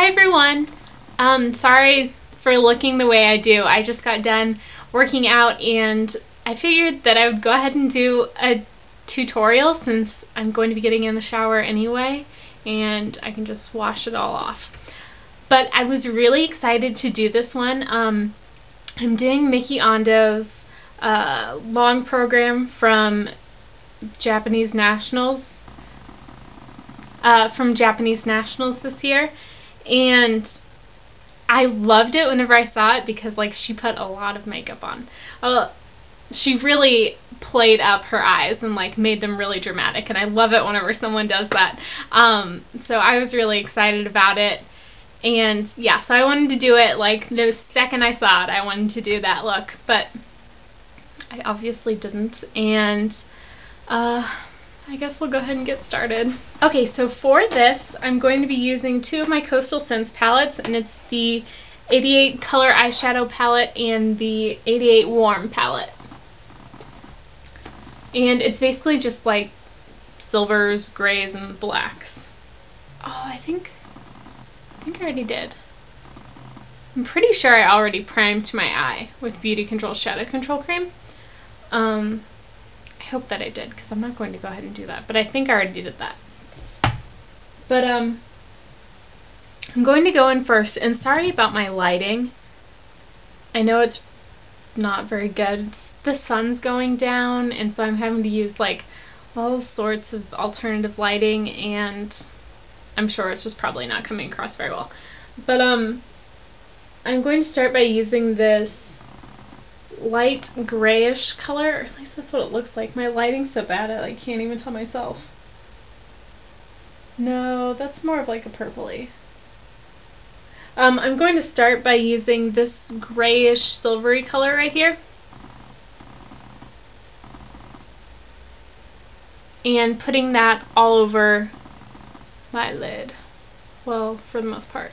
Hi everyone! Um, sorry for looking the way I do. I just got done working out and I figured that I would go ahead and do a tutorial since I'm going to be getting in the shower anyway and I can just wash it all off. But I was really excited to do this one. Um, I'm doing Miki Ando's uh, long program from Japanese Nationals uh, from Japanese Nationals this year and I loved it whenever I saw it because like she put a lot of makeup on. Uh, she really played up her eyes and like made them really dramatic and I love it whenever someone does that. Um, so I was really excited about it. And yeah, so I wanted to do it like the second I saw it, I wanted to do that look, but I obviously didn't. And uh, I guess we'll go ahead and get started. Okay, so for this, I'm going to be using two of my Coastal Scents palettes, and it's the 88 Color Eyeshadow Palette and the 88 Warm Palette. And it's basically just like silvers, grays, and blacks. Oh, I think, I think I already did. I'm pretty sure I already primed my eye with Beauty Control Shadow Control Cream. Um, hope that I did because I'm not going to go ahead and do that. But I think I already did that. But um, I'm going to go in first. And sorry about my lighting. I know it's not very good. It's, the sun's going down and so I'm having to use like all sorts of alternative lighting and I'm sure it's just probably not coming across very well. But um, I'm going to start by using this light grayish color, or at least that's what it looks like. My lighting's so bad I like can't even tell myself. No, that's more of like a purpley. Um, I'm going to start by using this grayish silvery color right here. And putting that all over my lid. Well, for the most part.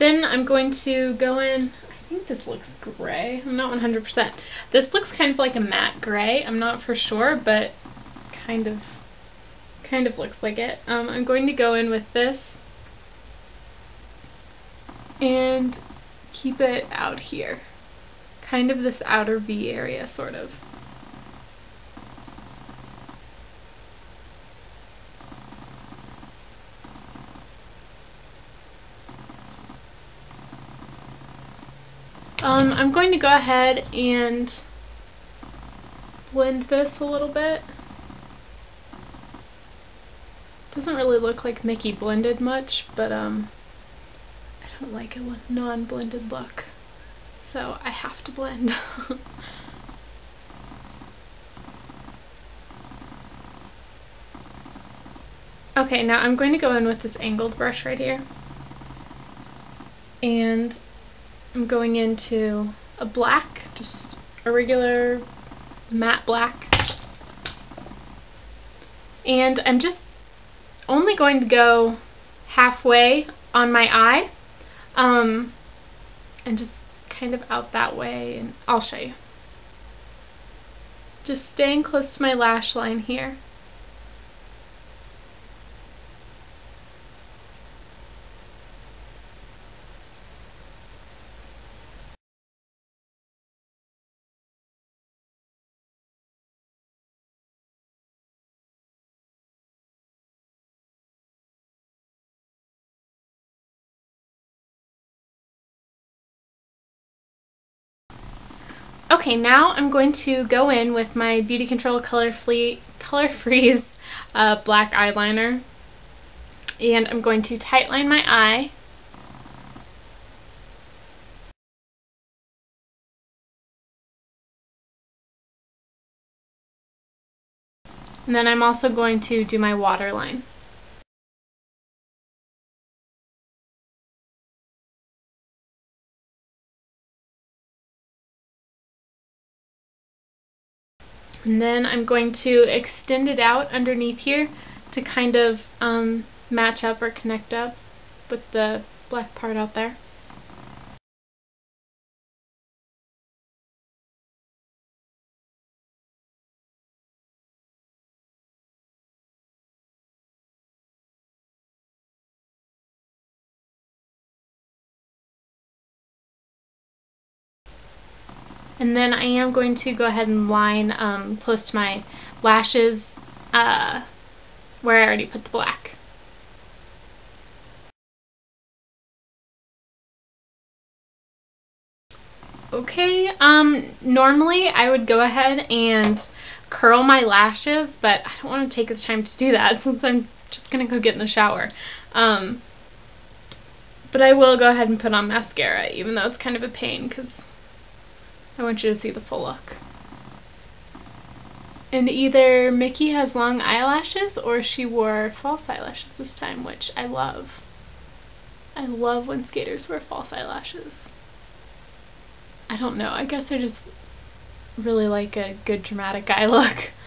Then I'm going to go in, I think this looks gray. I'm not 100%. This looks kind of like a matte gray. I'm not for sure, but kind of, kind of looks like it. Um, I'm going to go in with this and keep it out here. Kind of this outer V area, sort of. Um, I'm going to go ahead and blend this a little bit. Doesn't really look like Miki blended much, but um, I don't like a non-blended look, so I have to blend. okay, now I'm going to go in with this angled brush right here. And I'm going into a black, just a regular matte black. And I'm just only going to go halfway on my eye um, and just kind of out that way and I'll show you. Just staying close to my lash line here. Okay, now I'm going to go in with my Beauty Control Color, Color Freeze uh, black eyeliner. And I'm going to tightline my eye. And then I'm also going to do my waterline. And then I'm going to extend it out underneath here to kind of um, match up or connect up. with the black part out there. And then I am going to go ahead and line um, close to my lashes uh, where I already put the black. Okay, um, normally I would go ahead and curl my lashes, but I don't want to take the time to do that since I'm just going to go get in the shower. Um, but I will go ahead and put on mascara, even though it's kind of a pain because I want you to see the full look. And either Miki has long eyelashes or she wore false eyelashes this time, which I love. I love when skaters wear false eyelashes. I don't know, I guess I just really like a good dramatic eye look.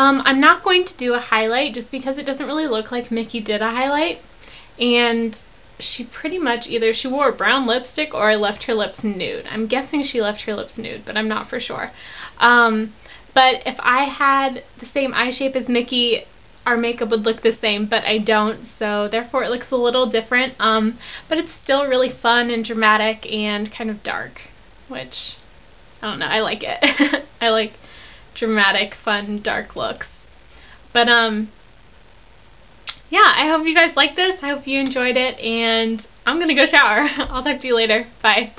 Um, I'm not going to do a highlight just because it doesn't really look like Miki did a highlight. And she pretty much either she wore brown lipstick or I left her lips nude. I'm guessing she left her lips nude, but I'm not for sure. Um, but if I had the same eye shape as Miki, our makeup would look the same, but I don't, so therefore it looks a little different. Um, but it's still really fun and dramatic and kind of dark, which I don't know, I like it. I like dramatic, fun, dark looks. But um yeah, I hope you guys like this. I hope you enjoyed it and I'm going to go shower. I'll talk to you later. Bye.